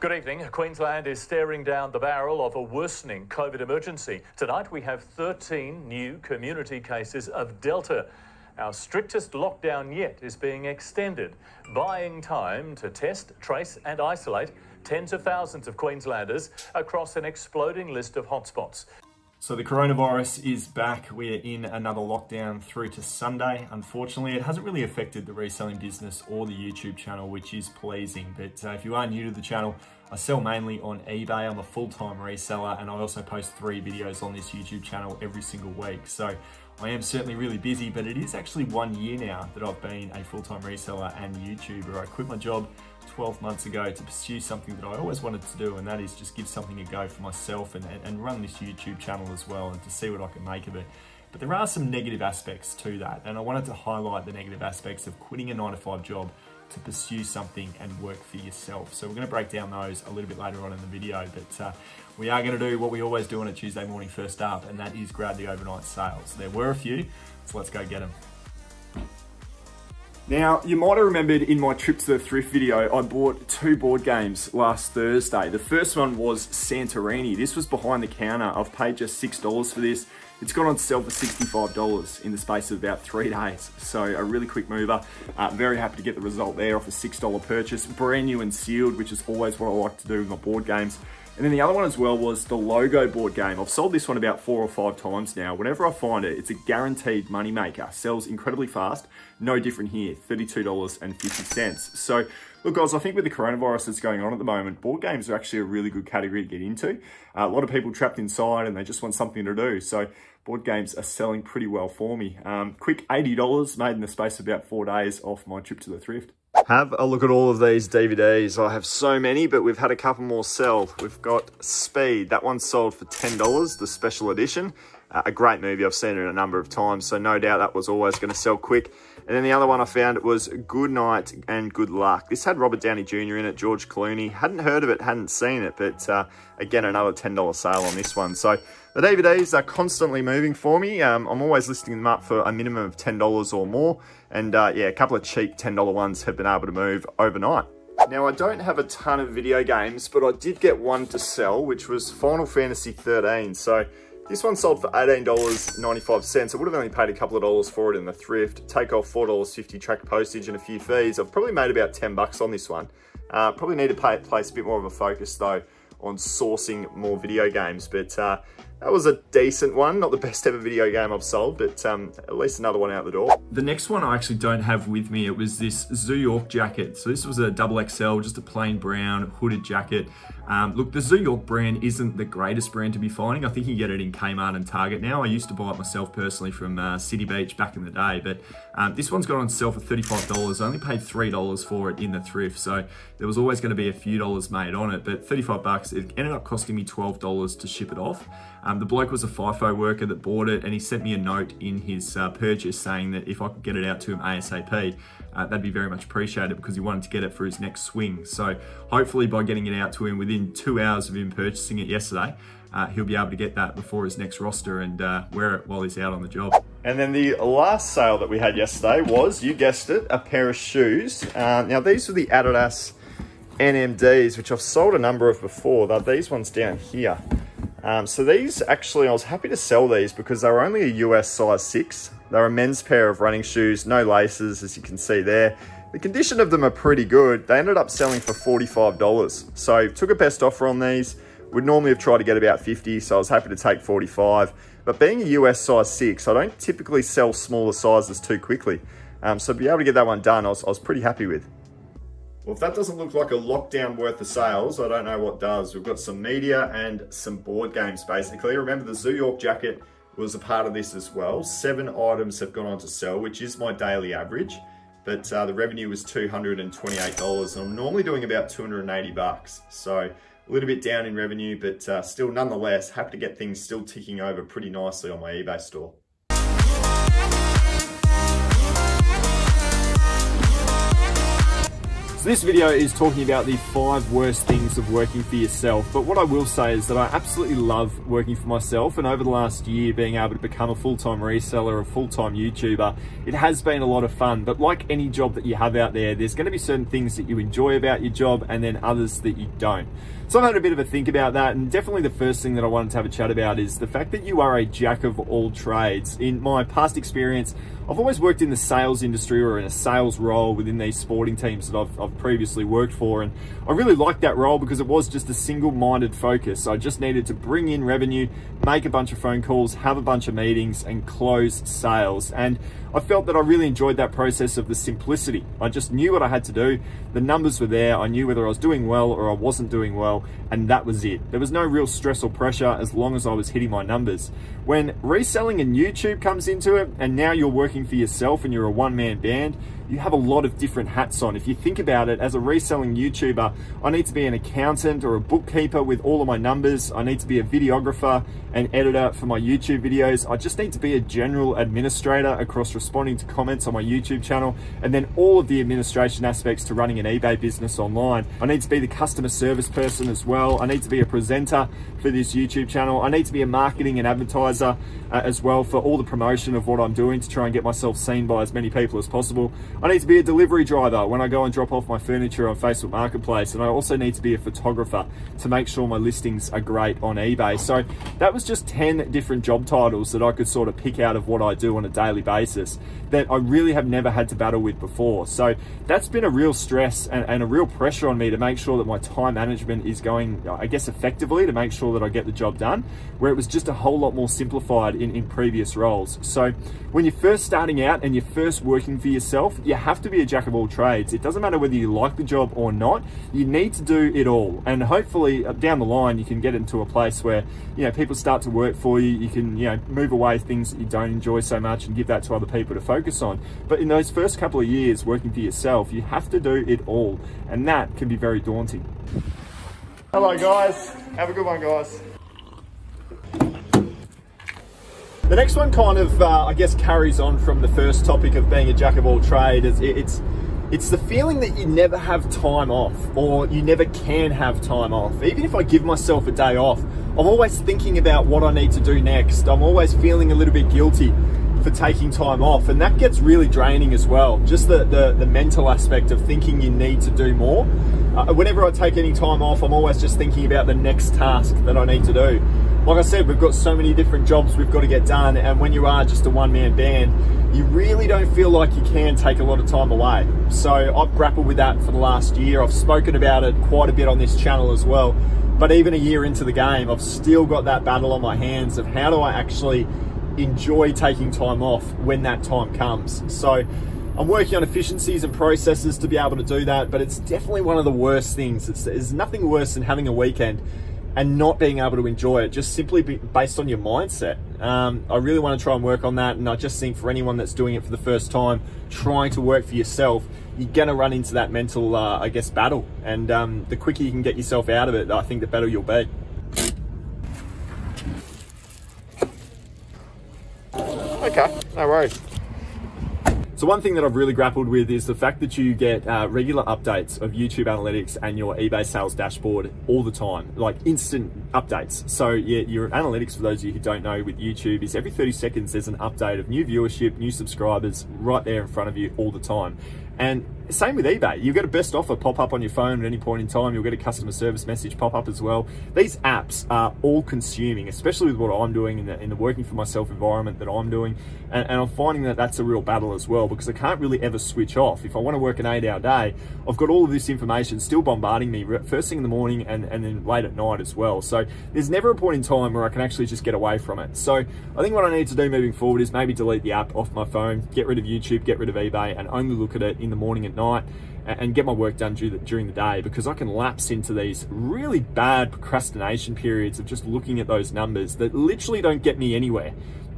Good evening. Queensland is staring down the barrel of a worsening COVID emergency. Tonight we have 13 new community cases of Delta. Our strictest lockdown yet is being extended, buying time to test, trace and isolate tens of thousands of Queenslanders across an exploding list of hotspots. So the coronavirus is back. We're in another lockdown through to Sunday. Unfortunately, it hasn't really affected the reselling business or the YouTube channel, which is pleasing. But uh, if you are new to the channel, I sell mainly on eBay. I'm a full-time reseller and I also post three videos on this YouTube channel every single week. So I am certainly really busy, but it is actually one year now that I've been a full-time reseller and YouTuber. I quit my job 12 months ago to pursue something that I always wanted to do, and that is just give something a go for myself and, and run this YouTube channel as well and to see what I can make of it. But there are some negative aspects to that, and I wanted to highlight the negative aspects of quitting a nine to five job to pursue something and work for yourself. So we're going to break down those a little bit later on in the video, but uh, we are going to do what we always do on a Tuesday morning first up, and that is grab the overnight sales. There were a few, so let's go get them. Now, you might have remembered in my trip to the thrift video, I bought two board games last Thursday. The first one was Santorini. This was behind the counter. I've paid just $6 for this. It's gone on sale for $65 in the space of about three days. So a really quick mover. Uh, very happy to get the result there off a $6 purchase. Brand new and sealed, which is always what I like to do with my board games. And then the other one as well was the logo board game. I've sold this one about four or five times now. Whenever I find it, it's a guaranteed money maker. Sells incredibly fast. No different here, $32.50. So look guys, I think with the coronavirus that's going on at the moment, board games are actually a really good category to get into. Uh, a lot of people trapped inside and they just want something to do. So board games are selling pretty well for me. Um, quick $80 made in the space of about four days off my trip to the thrift. Have a look at all of these DVDs. I have so many, but we've had a couple more sell. We've got Speed. That one sold for $10, the special edition. Uh, a great movie. I've seen it a number of times, so no doubt that was always going to sell quick. And then the other one I found was Good Night and Good Luck. This had Robert Downey Jr. in it, George Clooney. Hadn't heard of it, hadn't seen it, but uh, again, another $10 sale on this one. So the DVDs are constantly moving for me. Um, I'm always listing them up for a minimum of $10 or more. And uh, yeah, a couple of cheap $10 ones have been able to move overnight. Now, I don't have a ton of video games, but I did get one to sell, which was Final Fantasy 13. So this one sold for $18.95. I would have only paid a couple of dollars for it in the thrift. Take off $4.50 track postage and a few fees. I've probably made about 10 bucks on this one. Uh, probably need to pay, place a bit more of a focus though on sourcing more video games. But uh, that was a decent one. Not the best ever video game I've sold, but um, at least another one out the door. The next one I actually don't have with me. It was this Zoo York jacket. So this was a double XL, just a plain brown hooded jacket. Um, look, the Zoo York brand isn't the greatest brand to be finding. I think you get it in Kmart and Target now. I used to buy it myself personally from uh, City Beach back in the day, but um, this one's got on sale for $35. I only paid $3 for it in the thrift, so there was always going to be a few dollars made on it, but 35 bucks. It ended up costing me $12 to ship it off. Um, the bloke was a FIFO worker that bought it and he sent me a note in his uh, purchase saying that if I could get it out to him ASAP, uh, that'd be very much appreciated because he wanted to get it for his next swing. So hopefully by getting it out to him within two hours of him purchasing it yesterday, uh, he'll be able to get that before his next roster and uh, wear it while he's out on the job. And then the last sale that we had yesterday was, you guessed it, a pair of shoes. Uh, now these were the Adidas NMDs, which I've sold a number of before. They're these ones down here. Um, so these actually, I was happy to sell these because they were only a US size 6. They're a men's pair of running shoes, no laces, as you can see there. The condition of them are pretty good. They ended up selling for $45. So took a best offer on these. Would normally have tried to get about 50, so I was happy to take 45. But being a US size 6, I don't typically sell smaller sizes too quickly. Um, so to be able to get that one done, I was, I was pretty happy with. Well, if that doesn't look like a lockdown worth of sales, I don't know what does. We've got some media and some board games, basically. Remember, the Zoo York jacket was a part of this as well. Seven items have gone on to sell, which is my daily average. But uh, the revenue was $228, and I'm normally doing about 280 bucks. So a little bit down in revenue, but uh, still nonetheless, happy to get things still ticking over pretty nicely on my eBay store. This video is talking about the five worst things of working for yourself. But what I will say is that I absolutely love working for myself. And over the last year, being able to become a full-time reseller, a full-time YouTuber, it has been a lot of fun. But like any job that you have out there, there's gonna be certain things that you enjoy about your job and then others that you don't. So I've had a bit of a think about that. And definitely the first thing that I wanted to have a chat about is the fact that you are a jack of all trades. In my past experience, I've always worked in the sales industry or in a sales role within these sporting teams that I've, I've previously worked for. And I really liked that role because it was just a single minded focus. I just needed to bring in revenue, make a bunch of phone calls, have a bunch of meetings, and close sales. And I felt that I really enjoyed that process of the simplicity. I just knew what I had to do. The numbers were there. I knew whether I was doing well or I wasn't doing well. And that was it. There was no real stress or pressure as long as I was hitting my numbers. When reselling and YouTube comes into it, and now you're working for yourself and you're a one man band, you have a lot of different hats on. If you think about it, as a reselling YouTuber, I need to be an accountant or a bookkeeper with all of my numbers. I need to be a videographer and editor for my YouTube videos. I just need to be a general administrator across responding to comments on my YouTube channel and then all of the administration aspects to running an eBay business online. I need to be the customer service person as well. I need to be a presenter for this YouTube channel. I need to be a marketing and advertiser uh, as well for all the promotion of what I'm doing to try and get myself seen by as many people as possible. I need to be a delivery driver when I go and drop off my furniture on Facebook Marketplace. And I also need to be a photographer to make sure my listings are great on eBay. So that was just 10 different job titles that I could sort of pick out of what I do on a daily basis that I really have never had to battle with before. So that's been a real stress and, and a real pressure on me to make sure that my time management is going, I guess, effectively to make sure that I get the job done, where it was just a whole lot more simplified in, in previous roles. So when you're first starting out and you're first working for yourself, you have to be a jack of all trades. It doesn't matter whether you like the job or not. You need to do it all. And hopefully uh, down the line, you can get into a place where, you know, people start to work for you. You can, you know, move away things that you don't enjoy so much and give that to other people to focus on. But in those first couple of years working for yourself, you have to do it all. And that can be very daunting. Hello guys. Have a good one guys. The next one kind of, uh, I guess, carries on from the first topic of being a jack of all trades. It's, it's the feeling that you never have time off or you never can have time off. Even if I give myself a day off, I'm always thinking about what I need to do next. I'm always feeling a little bit guilty for taking time off and that gets really draining as well. Just the, the, the mental aspect of thinking you need to do more. Uh, whenever I take any time off, I'm always just thinking about the next task that I need to do like I said, we've got so many different jobs we've got to get done. And when you are just a one man band, you really don't feel like you can take a lot of time away. So I've grappled with that for the last year. I've spoken about it quite a bit on this channel as well. But even a year into the game, I've still got that battle on my hands of how do I actually enjoy taking time off when that time comes. So I'm working on efficiencies and processes to be able to do that, but it's definitely one of the worst things. It's, there's nothing worse than having a weekend and not being able to enjoy it just simply based on your mindset. Um, I really want to try and work on that. And I just think for anyone that's doing it for the first time, trying to work for yourself, you're going to run into that mental, uh, I guess, battle. And um, the quicker you can get yourself out of it, I think the better you'll be. Okay, no worries. So one thing that I've really grappled with is the fact that you get uh, regular updates of YouTube analytics and your eBay sales dashboard all the time, like instant updates. So yeah, your analytics, for those of you who don't know with YouTube, is every 30 seconds there's an update of new viewership, new subscribers right there in front of you all the time. And same with eBay. You get a best offer pop up on your phone at any point in time. You'll get a customer service message pop up as well. These apps are all consuming, especially with what I'm doing in the, in the working for myself environment that I'm doing. And, and I'm finding that that's a real battle as well because I can't really ever switch off. If I want to work an eight hour day, I've got all of this information still bombarding me first thing in the morning and, and then late at night as well. So there's never a point in time where I can actually just get away from it. So I think what I need to do moving forward is maybe delete the app off my phone, get rid of YouTube, get rid of eBay, and only look at it in the morning at night and get my work done during the day because I can lapse into these really bad procrastination periods of just looking at those numbers that literally don't get me anywhere.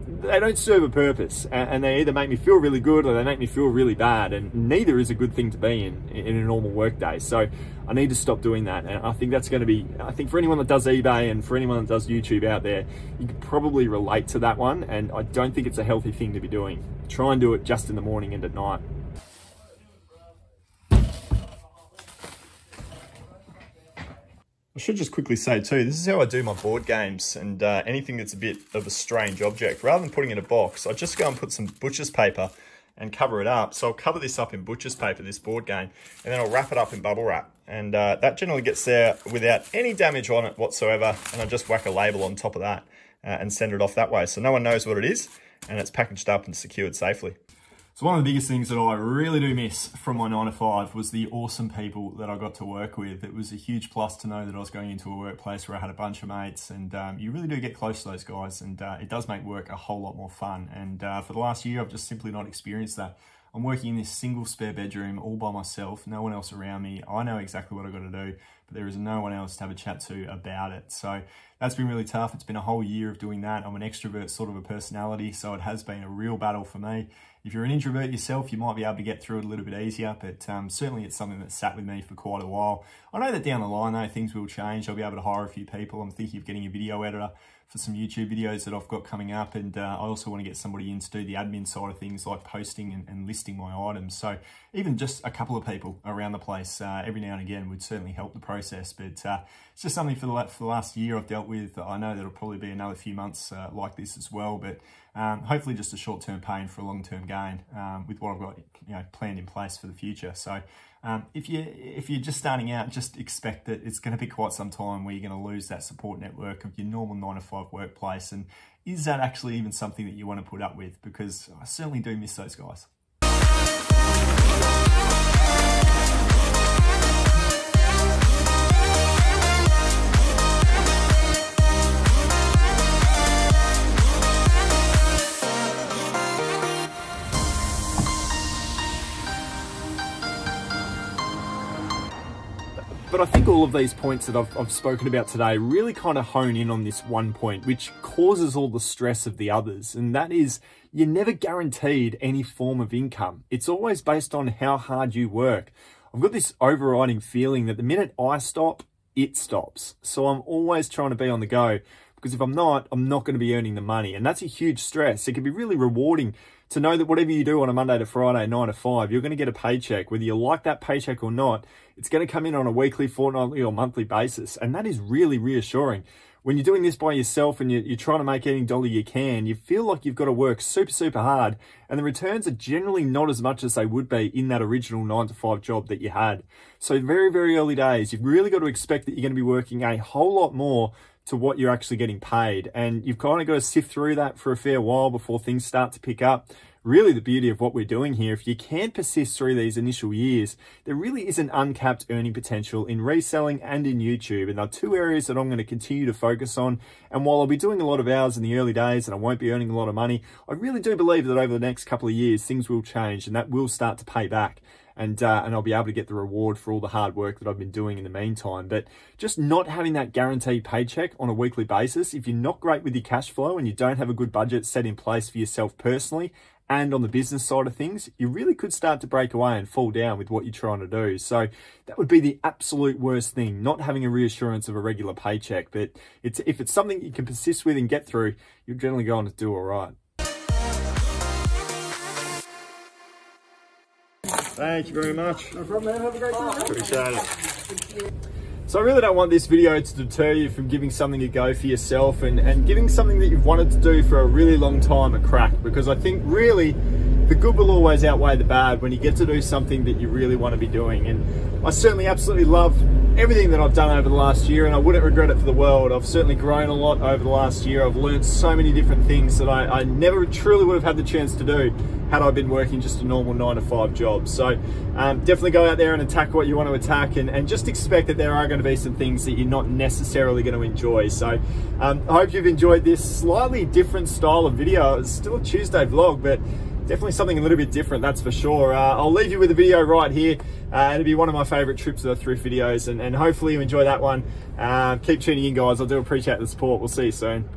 They don't serve a purpose and they either make me feel really good or they make me feel really bad and neither is a good thing to be in in a normal work day. So I need to stop doing that and I think that's going to be, I think for anyone that does eBay and for anyone that does YouTube out there, you could probably relate to that one and I don't think it's a healthy thing to be doing. Try and do it just in the morning and at night. I should just quickly say too, this is how I do my board games and uh, anything that's a bit of a strange object. Rather than putting it in a box, I just go and put some butcher's paper and cover it up. So I'll cover this up in butcher's paper, this board game, and then I'll wrap it up in bubble wrap. And uh, that generally gets there without any damage on it whatsoever. And I just whack a label on top of that uh, and send it off that way. So no one knows what it is and it's packaged up and secured safely. So one of the biggest things that I really do miss from my nine to five was the awesome people that I got to work with. It was a huge plus to know that I was going into a workplace where I had a bunch of mates and um, you really do get close to those guys and uh, it does make work a whole lot more fun. And uh, for the last year, I've just simply not experienced that. I'm working in this single spare bedroom all by myself, no one else around me. I know exactly what I've got to do, but there is no one else to have a chat to about it. So that's been really tough. It's been a whole year of doing that. I'm an extrovert sort of a personality, so it has been a real battle for me. If you're an introvert yourself, you might be able to get through it a little bit easier, but um, certainly it's something that sat with me for quite a while. I know that down the line though, things will change. I'll be able to hire a few people. I'm thinking of getting a video editor for some YouTube videos that I've got coming up. And uh, I also want to get somebody in to do the admin side of things like posting and, and listing my items. So even just a couple of people around the place uh, every now and again would certainly help the process. But uh, it's just something for the, for the last year I've dealt with. I know that'll probably be another few months uh, like this as well. But um, hopefully just a short-term pain for a long-term gain um, with what I've got you know, planned in place for the future. So um, if you if you're just starting out, just expect that it's going to be quite some time where you're going to lose that support network of your normal nine to five workplace. And is that actually even something that you want to put up with? Because I certainly do miss those guys. But I think all of these points that I've, I've spoken about today really kind of hone in on this one point, which causes all the stress of the others. And that is you're never guaranteed any form of income. It's always based on how hard you work. I've got this overriding feeling that the minute I stop, it stops. So I'm always trying to be on the go because if I'm not, I'm not going to be earning the money. And that's a huge stress. It can be really rewarding to know that whatever you do on a Monday to Friday, nine to five, you're going to get a paycheck. Whether you like that paycheck or not, it's going to come in on a weekly, fortnightly, or monthly basis. And that is really reassuring. When you're doing this by yourself and you're, trying to make any dollar you can, you feel like you've got to work super, super hard. And the returns are generally not as much as they would be in that original nine to five job that you had. So very, very early days, you've really got to expect that you're going to be working a whole lot more to what you're actually getting paid. And you've kind of got to sift through that for a fair while before things start to pick up. Really the beauty of what we're doing here, if you can persist through these initial years, there really is an uncapped earning potential in reselling and in YouTube. And they're two areas that I'm going to continue to focus on. And while I'll be doing a lot of hours in the early days and I won't be earning a lot of money, I really do believe that over the next couple of years, things will change and that will start to pay back and uh, and I'll be able to get the reward for all the hard work that I've been doing in the meantime. But just not having that guaranteed paycheck on a weekly basis, if you're not great with your cash flow and you don't have a good budget set in place for yourself personally and on the business side of things, you really could start to break away and fall down with what you're trying to do. So that would be the absolute worst thing, not having a reassurance of a regular paycheck. But it's if it's something you can persist with and get through, you're generally going to do all right. Thank you very much. No problem, man. Have a great day. Appreciate it. So I really don't want this video to deter you from giving something a go for yourself and, and giving something that you've wanted to do for a really long time a crack because I think really the good will always outweigh the bad when you get to do something that you really want to be doing. And I certainly absolutely love everything that I've done over the last year and I wouldn't regret it for the world. I've certainly grown a lot over the last year. I've learned so many different things that I, I never truly would have had the chance to do had I been working just a normal nine to five job. So um, definitely go out there and attack what you want to attack and, and just expect that there are going to be some things that you're not necessarily going to enjoy. So um, I hope you've enjoyed this slightly different style of video. It's still a Tuesday vlog, but definitely something a little bit different, that's for sure. Uh, I'll leave you with a video right here. Uh, it'll be one of my favorite trips of the thrift videos and, and hopefully you enjoy that one. Uh, keep tuning in guys, I do appreciate the support. We'll see you soon.